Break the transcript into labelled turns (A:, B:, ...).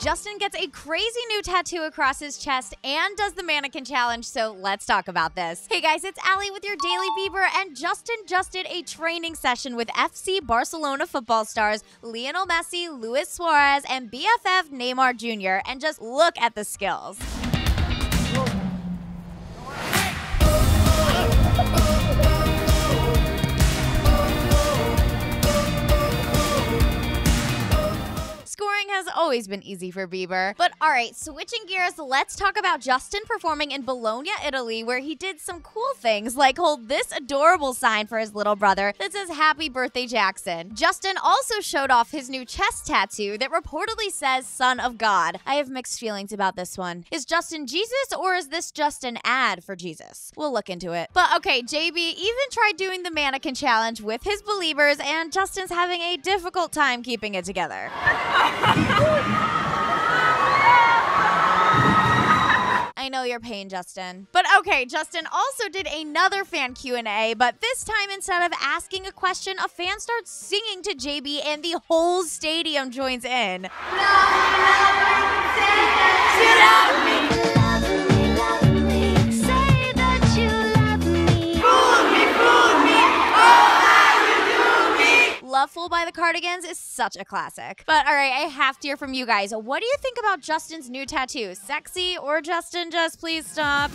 A: Justin gets a crazy new tattoo across his chest and does the mannequin challenge, so let's talk about this. Hey guys, it's Ali with your Daily Bieber, and Justin just did a training session with FC Barcelona football stars Lionel Messi, Luis Suarez, and BFF Neymar Jr., and just look at the skills. Has always been easy for Bieber. But all right, switching gears, let's talk about Justin performing in Bologna, Italy, where he did some cool things like hold this adorable sign for his little brother that says Happy Birthday Jackson. Justin also showed off his new chest tattoo that reportedly says Son of God. I have mixed feelings about this one. Is Justin Jesus or is this just an ad for Jesus? We'll look into it. But okay, JB even tried doing the mannequin challenge with his believers, and Justin's having a difficult time keeping it together. I know your pain, Justin. But okay, Justin also did another fan Q&A, but this time instead of asking a question, a fan starts singing to JB and the whole stadium joins in. Love Fool by the Cardigans is such a classic. But all right, I have to hear from you guys. What do you think about Justin's new tattoo? Sexy or Justin, just please stop?